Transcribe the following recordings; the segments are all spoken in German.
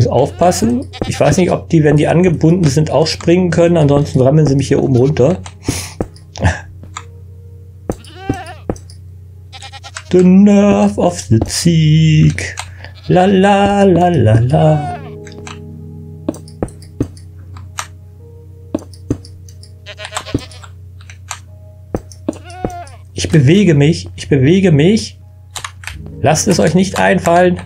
Muss aufpassen. Ich weiß nicht, ob die, wenn die angebunden sind, auch springen können. Ansonsten rammeln sie mich hier oben runter. The nerve of the Sieg. La la la la la. Ich bewege mich, ich bewege mich. Lasst es euch nicht einfallen.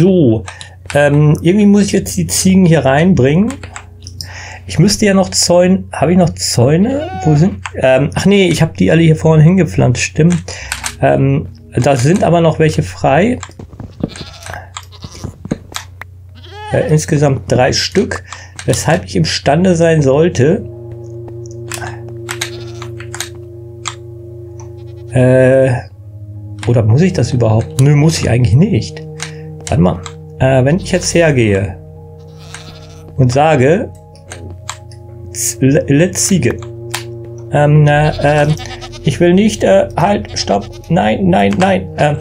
So, ähm, irgendwie muss ich jetzt die Ziegen hier reinbringen. Ich müsste ja noch Zäune. Habe ich noch Zäune? Wo sind? Ähm, ach nee, ich habe die alle hier vorne hingepflanzt. Stimmt. Ähm, da sind aber noch welche frei. Äh, insgesamt drei Stück, weshalb ich imstande sein sollte. Äh, oder muss ich das überhaupt? Nö, muss ich eigentlich nicht. Warte mal. Äh, wenn ich jetzt hergehe und sage, let's Ziege. Ähm, äh, äh, ich will nicht, äh, halt, stopp, nein, nein, nein. Äh,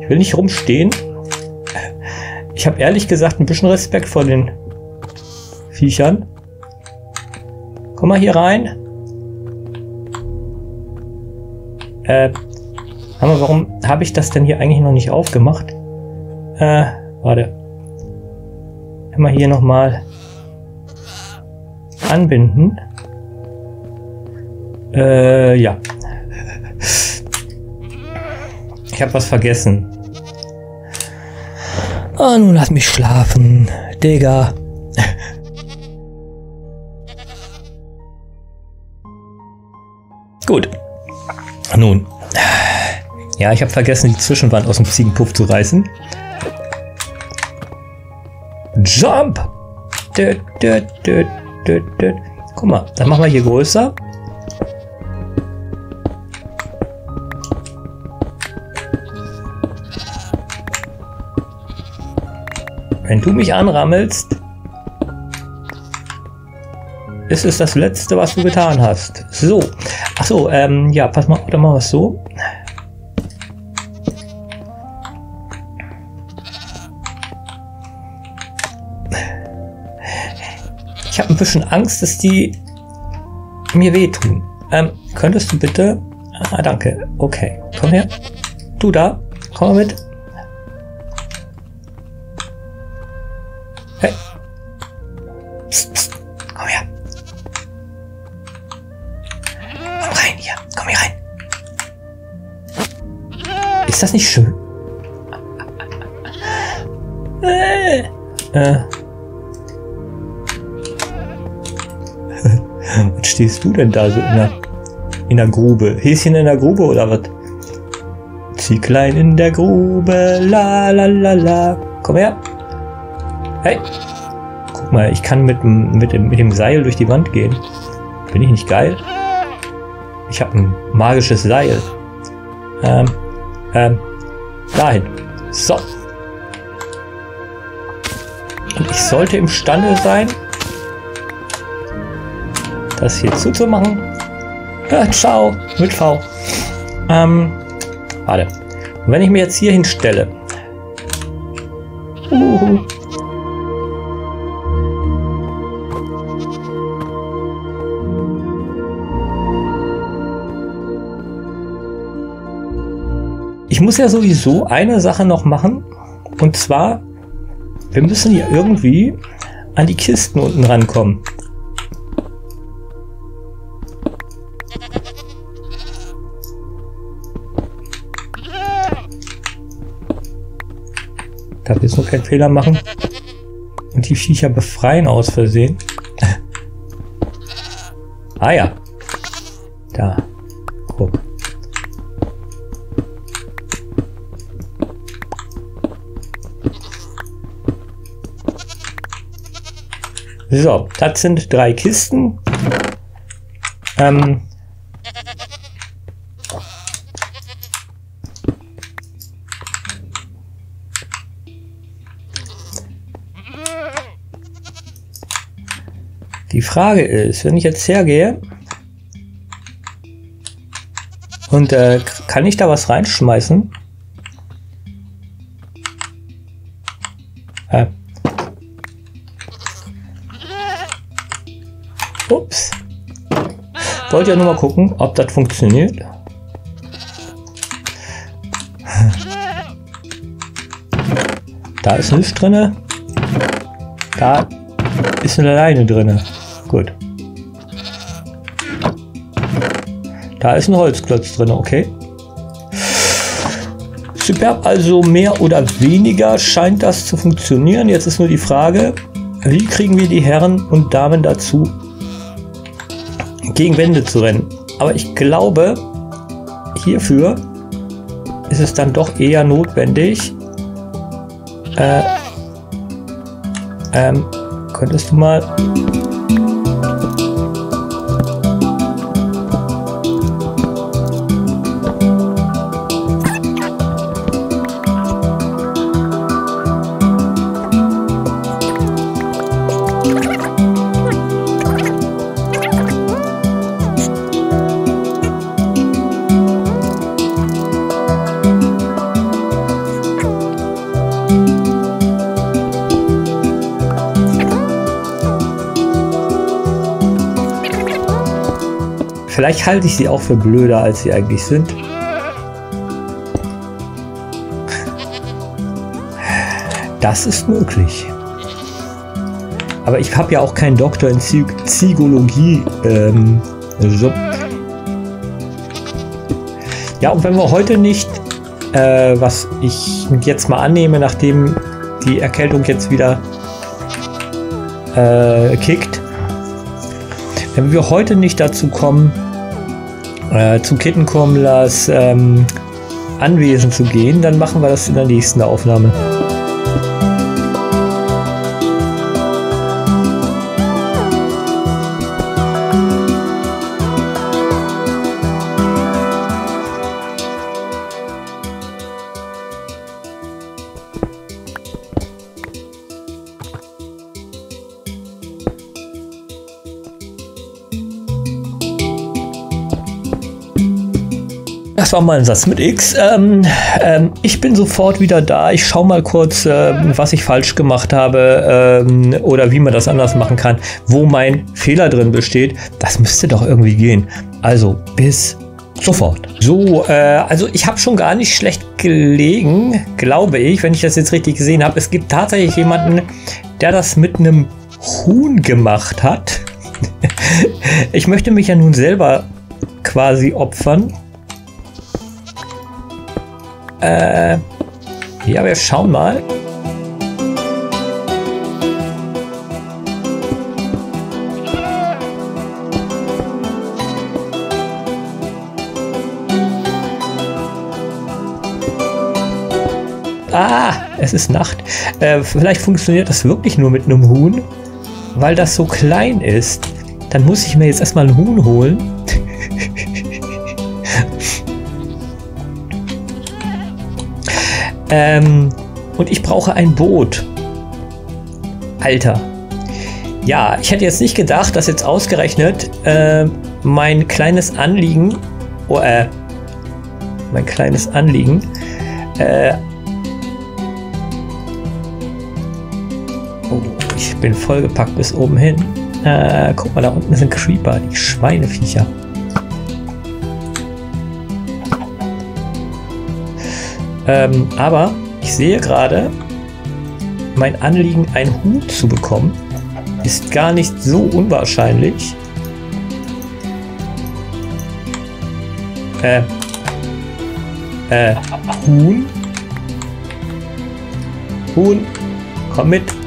ich will nicht rumstehen. Ich habe ehrlich gesagt ein bisschen Respekt vor den Viechern. Komm mal hier rein. Äh, aber warum habe ich das denn hier eigentlich noch nicht aufgemacht? Äh, warte. Immer hier nochmal anbinden. Äh, ja. Ich habe was vergessen. Oh, nun lass mich schlafen, Digga. Gut. Nun. Ja, ich habe vergessen, die Zwischenwand aus dem Ziegenpuff zu reißen. Jump! Dö, dö, dö, dö, dö. Guck mal, dann machen wir hier größer. Wenn du mich anrammelst, ist es das Letzte, was du getan hast. So. Achso, ähm, ja, pass mal, oder machen wir es so. Ich habe ein bisschen Angst, dass die mir wehtun. Ähm, könntest du bitte... Ah, danke. Okay, komm her. Du da, komm mal mit. Hey. Psst, psst. Komm her. Komm rein hier. Komm hier rein. Ist das nicht schön? Du denn da so in der, in der Grube? Häschen in der Grube oder was? Zieglein in der Grube, la la la la. Komm her. Hey. Guck mal, ich kann mit, mit, dem, mit dem Seil durch die Wand gehen. Bin ich nicht geil? Ich habe ein magisches Seil. Ähm, ähm, dahin. So. Und ich sollte imstande sein, das hier zuzumachen. Ja, ciao, mit V. Ähm, warte. Und wenn ich mir jetzt hier hinstelle. Uhuhu. Ich muss ja sowieso eine Sache noch machen. Und zwar, wir müssen ja irgendwie an die Kisten unten rankommen. Jetzt nur keinen Fehler machen und die Viecher befreien aus Versehen. ah ja. Da. Guck. So, das sind drei Kisten. Ähm, Frage ist, wenn ich jetzt hergehe und äh, kann ich da was reinschmeißen? Äh. Ups. Wollte ja nur mal gucken, ob das funktioniert. Da ist nichts drin. Da ist eine Leine drin. Gut. Da ist ein Holzklotz drin, okay. Superb, also mehr oder weniger scheint das zu funktionieren. Jetzt ist nur die Frage, wie kriegen wir die Herren und Damen dazu, gegen Wände zu rennen? Aber ich glaube, hierfür ist es dann doch eher notwendig, äh, ähm, könntest du mal Vielleicht halte ich sie auch für blöder, als sie eigentlich sind. Das ist möglich. Aber ich habe ja auch keinen Doktor in Psychologie. Ähm, so. Ja, und wenn wir heute nicht, äh, was ich jetzt mal annehme, nachdem die Erkältung jetzt wieder äh, kickt, wenn wir heute nicht dazu kommen, äh, zu Kittenkommlers ähm, Anwesen zu gehen, dann machen wir das in der nächsten Aufnahme. War mal ein Satz mit X. Ähm, ähm, ich bin sofort wieder da. Ich schaue mal kurz, äh, was ich falsch gemacht habe ähm, oder wie man das anders machen kann, wo mein Fehler drin besteht. Das müsste doch irgendwie gehen. Also bis sofort. So, äh, also ich habe schon gar nicht schlecht gelegen, glaube ich, wenn ich das jetzt richtig gesehen habe. Es gibt tatsächlich jemanden, der das mit einem Huhn gemacht hat. ich möchte mich ja nun selber quasi opfern äh, ja, wir schauen mal. Ah, es ist Nacht. Äh, vielleicht funktioniert das wirklich nur mit einem Huhn, weil das so klein ist. Dann muss ich mir jetzt erstmal ein Huhn holen. Ähm, und ich brauche ein Boot. Alter. Ja, ich hätte jetzt nicht gedacht, dass jetzt ausgerechnet äh, mein kleines Anliegen, oh, äh, mein kleines Anliegen, äh, oh, ich bin vollgepackt bis oben hin. Äh, guck mal, da unten sind Creeper, die Schweineviecher. Ähm, aber ich sehe gerade, mein Anliegen, ein Hut zu bekommen, ist gar nicht so unwahrscheinlich. Äh, äh, Huhn. Huhn, komm mit.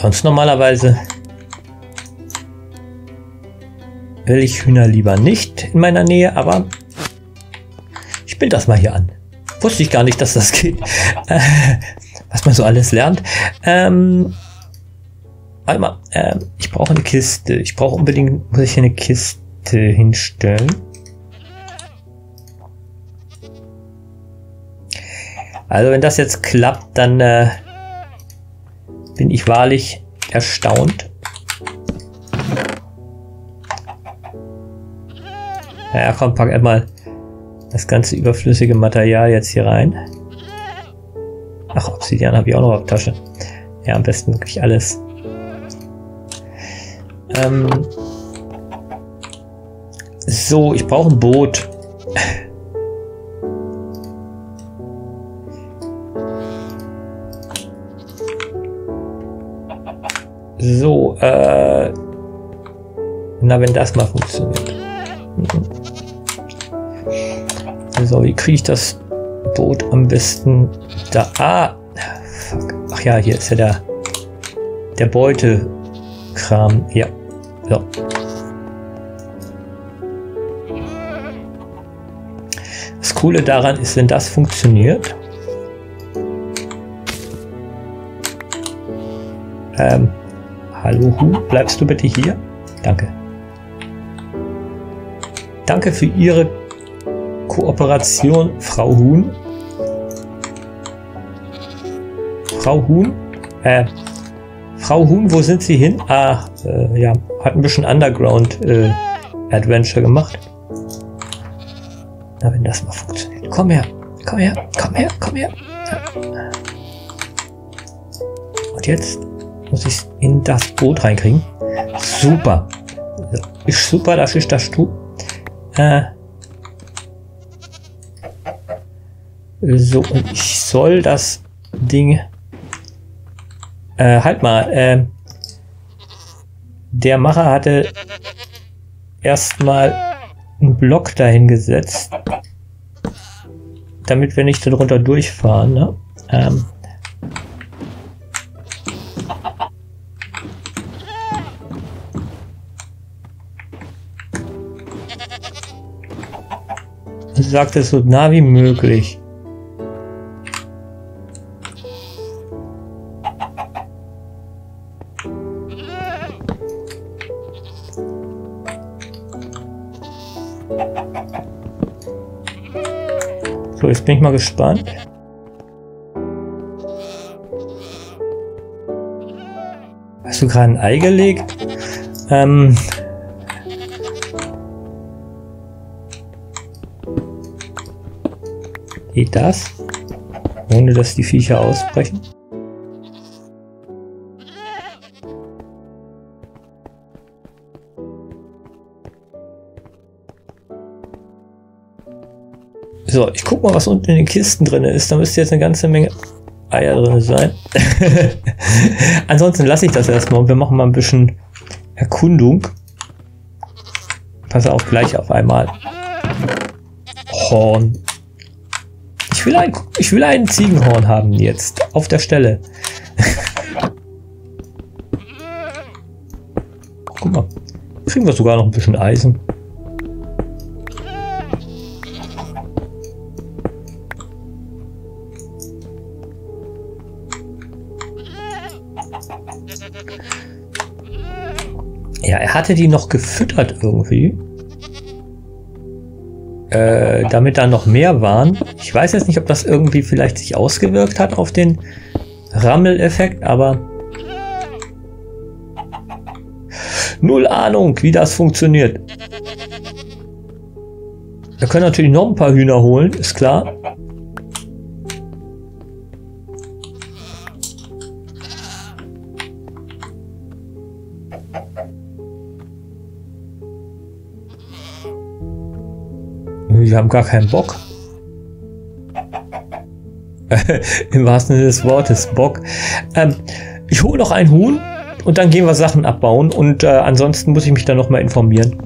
Sonst normalerweise will ich Hühner lieber nicht in meiner Nähe, aber ich bild das mal hier an. Wusste ich gar nicht, dass das geht. was man so alles lernt. Ähm, warte mal. Ähm, ich brauche eine Kiste. Ich brauche unbedingt, muss ich hier eine Kiste hinstellen. Also wenn das jetzt klappt, dann äh, bin ich wahrlich erstaunt. Ja, komm, pack einmal das ganze überflüssige Material jetzt hier rein. Ach, Obsidian habe ich auch noch auf Tasche. Ja, am besten wirklich alles. Ähm so, ich brauche ein Boot. So, äh, na, wenn das mal funktioniert. So, wie kriege ich das Boot am besten da? Ah, fuck. Ach ja, hier ist ja der, der Beutekram. Ja, so. Das Coole daran ist, wenn das funktioniert, ähm, Hallo Hu, bleibst du bitte hier? Danke. Danke für Ihre Kooperation, Frau Huhn. Frau Huhn? Äh, Frau Huhn, wo sind Sie hin? Ah, äh, ja, hat ein bisschen Underground äh, gemacht. Na, wenn das mal funktioniert. Komm her, komm her, komm her, komm her. Und jetzt muss ich in das Boot reinkriegen. Super. Ist super, dass ich das tue. Äh. So, und ich soll das Ding... Äh, halt mal. Äh, der Macher hatte erstmal einen Block dahingesetzt, damit wir nicht darunter durchfahren. Ne? Ähm, sagt es so nah wie möglich. So, jetzt bin ich mal gespannt. Hast du gerade ein Ei gelegt? Ähm, Geht das? Ohne dass die Viecher ausbrechen? So, ich guck mal, was unten in den Kisten drin ist. Da müsste jetzt eine ganze Menge Eier drin sein. Ansonsten lasse ich das erstmal und wir machen mal ein bisschen Erkundung. Pass auf, gleich auf einmal. Horn. Ich will ein, ich will ein Ziegenhorn haben jetzt. Auf der Stelle. Guck mal. Kriegen wir sogar noch ein bisschen Eisen. Ja, er hatte die noch gefüttert irgendwie äh, damit da noch mehr waren. Ich weiß jetzt nicht, ob das irgendwie vielleicht sich ausgewirkt hat auf den Rammeleffekt, aber null Ahnung, wie das funktioniert. Wir können natürlich noch ein paar Hühner holen, ist klar. Haben gar keinen Bock. Im wahrsten Sinne des Wortes, Bock. Ähm, ich hole noch ein Huhn und dann gehen wir Sachen abbauen und äh, ansonsten muss ich mich dann nochmal informieren.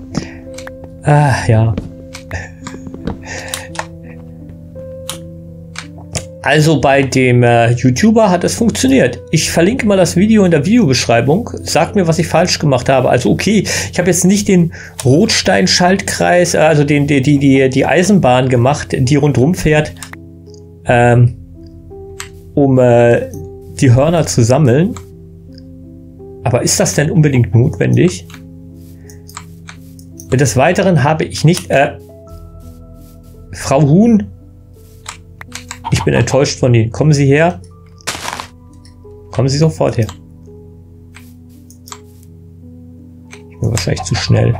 Ah, ja. Also bei dem äh, YouTuber hat es funktioniert. Ich verlinke mal das Video in der Videobeschreibung. Sagt mir, was ich falsch gemacht habe. Also okay, ich habe jetzt nicht den Rotstein-Schaltkreis, äh, also den, die, die, die, Eisenbahn gemacht, die rundherum fährt, ähm, um äh, die Hörner zu sammeln. Aber ist das denn unbedingt notwendig? Des Weiteren habe ich nicht... Äh, Frau Huhn? Ich bin enttäuscht von Ihnen. Kommen Sie her. Kommen Sie sofort her. Ich bin wahrscheinlich zu schnell.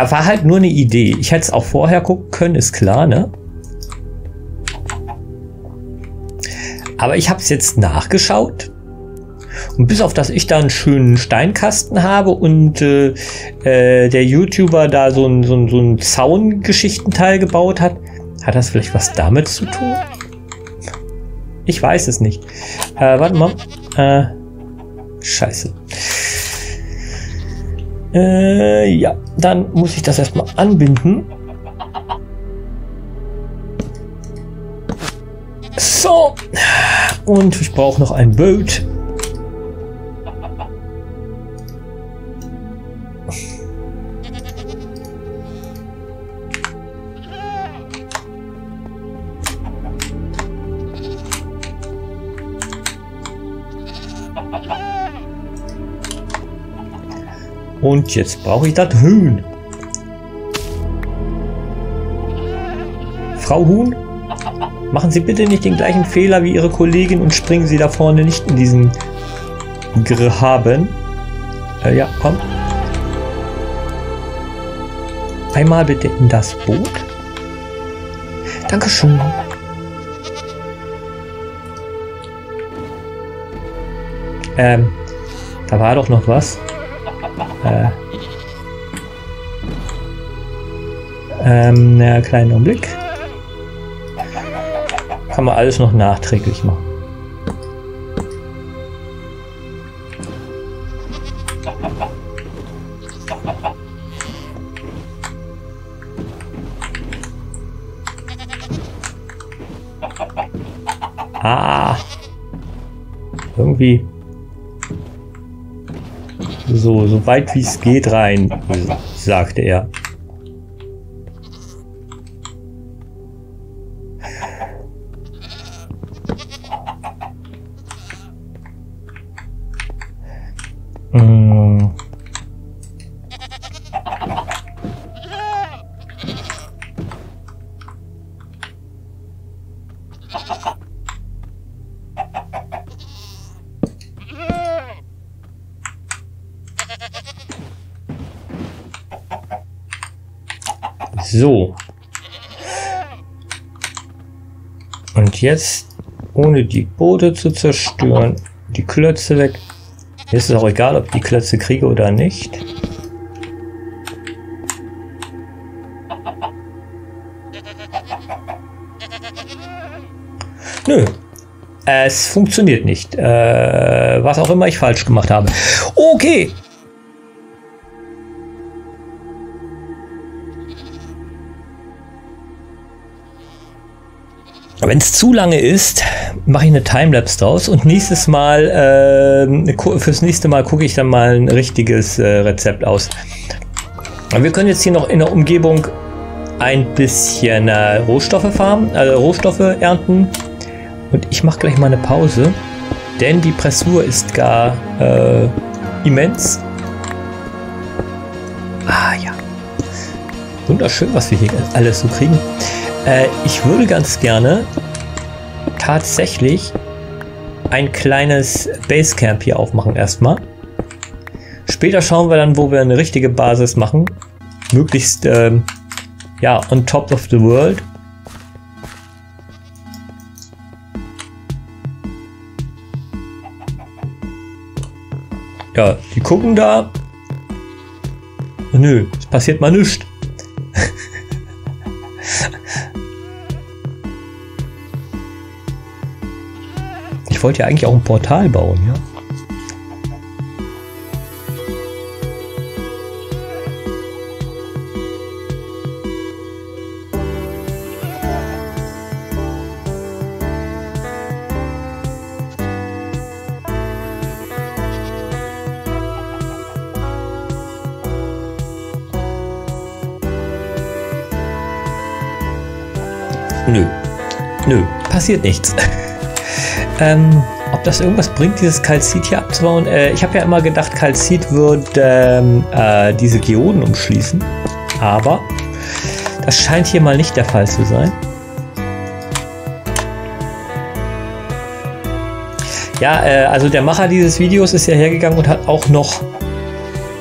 Ja, war halt nur eine Idee. Ich hätte es auch vorher gucken können, ist klar, ne? Aber ich habe es jetzt nachgeschaut. Und bis auf, dass ich da einen schönen Steinkasten habe und äh, äh, der YouTuber da so ein, so ein, so ein Zaungeschichtenteil gebaut hat, hat das vielleicht was damit zu tun? Ich weiß es nicht. Äh, warte mal. Äh, scheiße. Äh, ja, dann muss ich das erstmal anbinden. So. Und ich brauche noch ein Boot. Und jetzt brauche ich das Huhn. Frau Huhn, machen Sie bitte nicht den gleichen Fehler wie Ihre Kollegin und springen Sie da vorne nicht in diesen Graben. Äh, ja, komm. Einmal bitte in das Boot. Dankeschön. Ähm, da war doch noch was. Äh, ähm, na, kleinen Augenblick. Kann man alles noch nachträglich machen. Ah. Irgendwie so, so weit wie es geht rein, sagte er. So. Und jetzt, ohne die Boote zu zerstören, die Klötze weg. Ist es auch egal, ob ich die Klötze kriege oder nicht. Nö. Es funktioniert nicht. Äh, was auch immer ich falsch gemacht habe. Okay. Wenn es zu lange ist, mache ich eine Timelapse draus und nächstes Mal, äh, fürs nächste Mal gucke ich dann mal ein richtiges äh, Rezept aus. Wir können jetzt hier noch in der Umgebung ein bisschen äh, Rohstoffe farmen, also Rohstoffe ernten. Und ich mache gleich mal eine Pause, denn die Pressur ist gar äh, immens. Ah ja. Wunderschön, was wir hier alles so kriegen. Äh, ich würde ganz gerne tatsächlich ein kleines Basecamp hier aufmachen erstmal. Später schauen wir dann, wo wir eine richtige Basis machen. Möglichst, ähm, ja, on top of the world. Ja, die gucken da. Nö, es passiert mal nichts. Ich wollte ja eigentlich auch ein Portal bauen, ja. Nö. Nö, passiert nichts. ähm, ob das irgendwas bringt, dieses Kalzit hier abzubauen? Äh, ich habe ja immer gedacht, Kalzit würde ähm, äh, diese Geoden umschließen. Aber das scheint hier mal nicht der Fall zu sein. Ja, äh, also der Macher dieses Videos ist ja hergegangen und hat auch noch,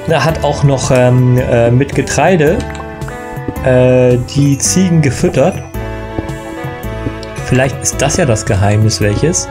na, hat auch noch ähm, äh, mit Getreide äh, die Ziegen gefüttert. Vielleicht ist das ja das Geheimnis welches.